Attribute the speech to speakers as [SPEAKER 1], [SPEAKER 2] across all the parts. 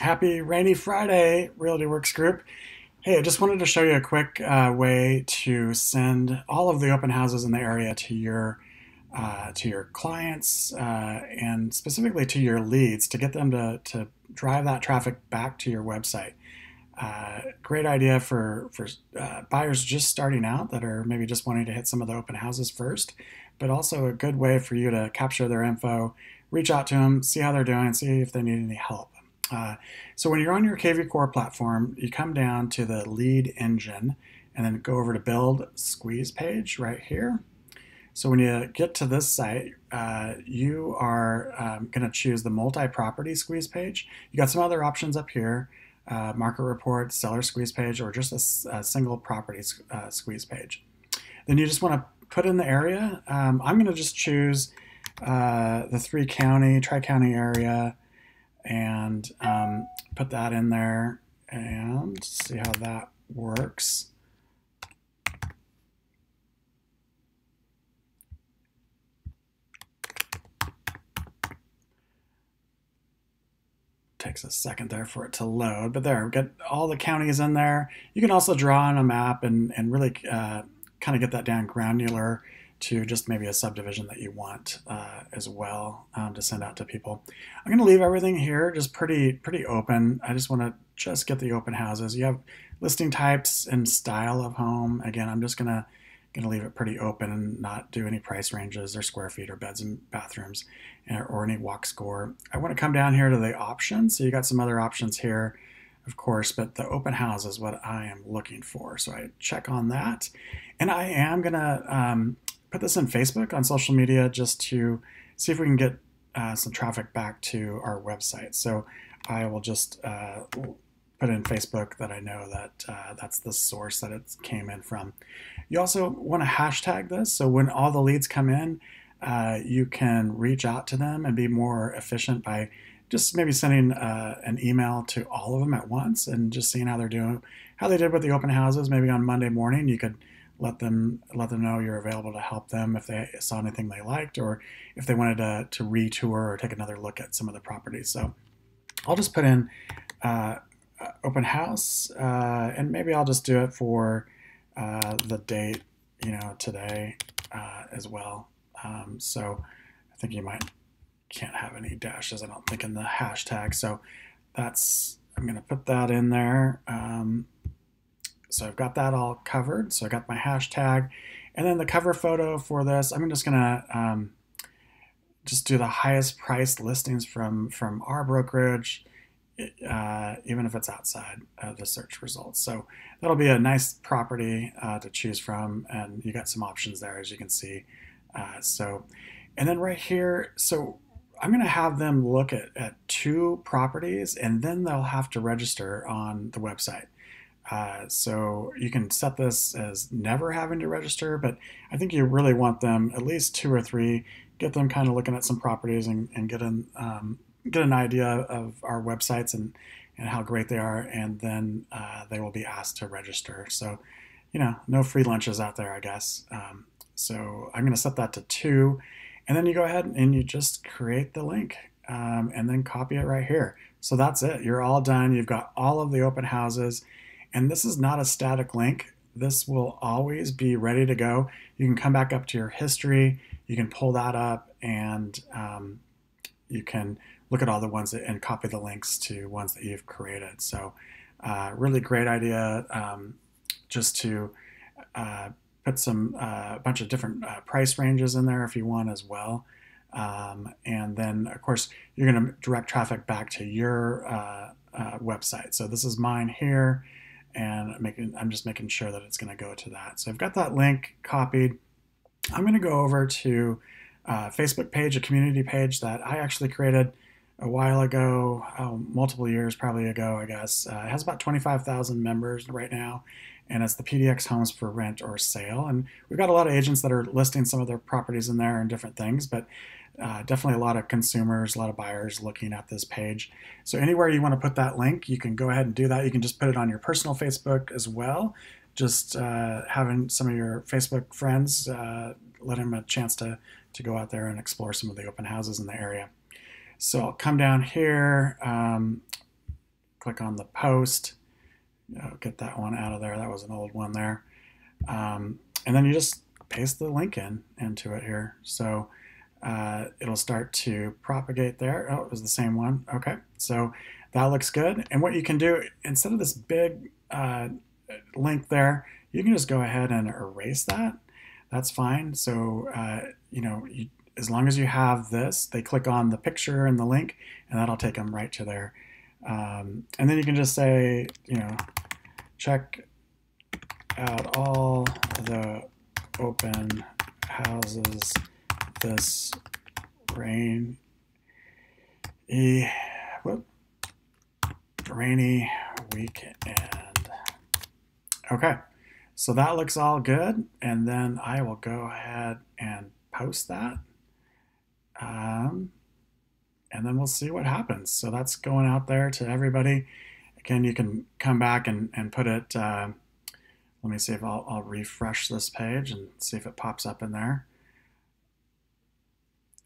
[SPEAKER 1] Happy rainy Friday, Realty Works Group. Hey, I just wanted to show you a quick uh, way to send all of the open houses in the area to your uh, to your clients uh, and specifically to your leads to get them to, to drive that traffic back to your website. Uh, great idea for for uh, buyers just starting out that are maybe just wanting to hit some of the open houses first, but also a good way for you to capture their info, reach out to them, see how they're doing, see if they need any help. Uh, so when you're on your KV Core platform, you come down to the lead engine and then go over to build squeeze page right here. So when you get to this site, uh, you are um, going to choose the multi-property squeeze page. You got some other options up here, uh, market report, seller squeeze page, or just a, a single property uh, squeeze page. Then you just want to put in the area. Um, I'm going to just choose uh, the three county, tri-county area, and um, put that in there and see how that works. Takes a second there for it to load, but there, get all the counties in there. You can also draw on a map and, and really uh, kind of get that down granular to just maybe a subdivision that you want uh, as well um, to send out to people. I'm going to leave everything here just pretty pretty open. I just want to just get the open houses. You have listing types and style of home. Again, I'm just going to going to leave it pretty open and not do any price ranges or square feet or beds and bathrooms or any walk score. I want to come down here to the options. So you got some other options here, of course, but the open house is what I am looking for. So I check on that. And I am going to um, put this in Facebook on social media just to see if we can get uh, some traffic back to our website. So I will just uh, put in Facebook that I know that uh, that's the source that it came in from. You also want to hashtag this so when all the leads come in, uh, you can reach out to them and be more efficient by just maybe sending uh, an email to all of them at once and just seeing how they're doing, how they did with the open houses. Maybe on Monday morning, you could let them let them know you're available to help them if they saw anything they liked or if they wanted to, to retour or take another look at some of the properties. So I'll just put in uh, open house uh, and maybe I'll just do it for uh, the date, you know, today uh, as well. Um, so I think you might can't have any dashes, I don't think, in the hashtag. So that's I'm going to put that in there. Um, so I've got that all covered. So I got my hashtag. And then the cover photo for this, I'm just gonna um, just do the highest price listings from, from our brokerage, uh, even if it's outside of the search results. So that'll be a nice property uh, to choose from. And you got some options there, as you can see. Uh, so, and then right here, so I'm going to have them look at, at two properties and then they'll have to register on the website. Uh, so you can set this as never having to register, but I think you really want them at least two or three, get them kind of looking at some properties and, and get an um, get an idea of our websites and, and how great they are, and then uh, they will be asked to register. So, you know, no free lunches out there, I guess. Um, so I'm going to set that to two, and then you go ahead and you just create the link um, and then copy it right here. So that's it. You're all done. You've got all of the open houses. And this is not a static link. This will always be ready to go. You can come back up to your history. You can pull that up and um, you can look at all the ones that, and copy the links to ones that you've created. So uh, really great idea um, just to uh, put some a uh, bunch of different uh, price ranges in there if you want as well. Um, and then, of course, you're going to direct traffic back to your uh, uh, website. So this is mine here and making, I'm just making sure that it's going to go to that. So I've got that link copied. I'm going to go over to uh, Facebook page, a community page that I actually created a while ago, oh, multiple years probably ago, I guess. Uh, it has about 25,000 members right now, and it's the PDX Homes for Rent or Sale. And we've got a lot of agents that are listing some of their properties in there and different things, but uh, definitely a lot of consumers, a lot of buyers looking at this page. So anywhere you want to put that link, you can go ahead and do that. You can just put it on your personal Facebook as well. Just uh, having some of your Facebook friends uh, let them a chance to, to go out there and explore some of the open houses in the area. So I'll come down here, um, click on the post. You know, get that one out of there. That was an old one there. Um, and then you just paste the link in into it here. So uh, it'll start to propagate there. Oh, it was the same one. Okay, so that looks good. And what you can do, instead of this big uh, link there, you can just go ahead and erase that. That's fine. So, uh, you know, you, as long as you have this, they click on the picture and the link, and that'll take them right to there. Um, and then you can just say, you know, check out all the open houses this rain rainy weekend. Okay, so that looks all good, and then I will go ahead and post that. Um, and then we'll see what happens. So that's going out there to everybody. Again, you can come back and, and put it, uh, let me see if I'll, I'll refresh this page and see if it pops up in there.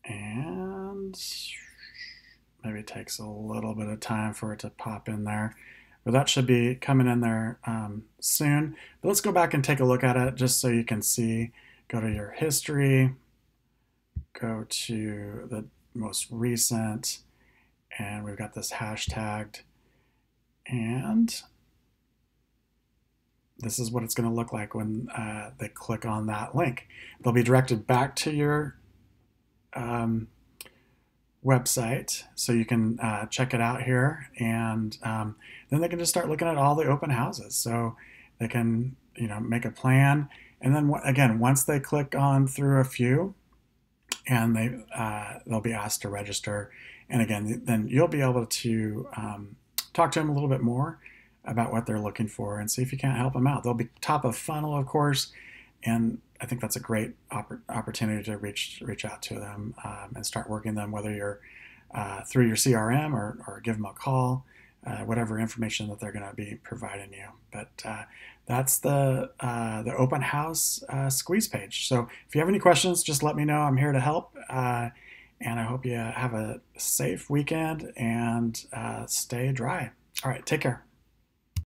[SPEAKER 1] And maybe it takes a little bit of time for it to pop in there. But that should be coming in there um, soon. But let's go back and take a look at it just so you can see. Go to your history, go to the most recent, and we've got this hashtagged. And this is what it's going to look like when uh, they click on that link. They'll be directed back to your um, website, so you can uh, check it out here, and um, then they can just start looking at all the open houses. So they can, you know, make a plan, and then again, once they click on through a few, and they uh, they'll be asked to register, and again, then you'll be able to um, talk to them a little bit more about what they're looking for and see if you can't help them out. They'll be top of funnel, of course, and I think that's a great opp- opportunity to reach reach out to them um, and start working them, whether you're uh, through your CRM or, or give them a call, uh, whatever information that they're going to be providing you. But uh, that's the uh, the open house uh, squeeze page. So if you have any questions, just let me know. I'm here to help. Uh, and I hope you have a safe weekend and stay dry. All right, take care.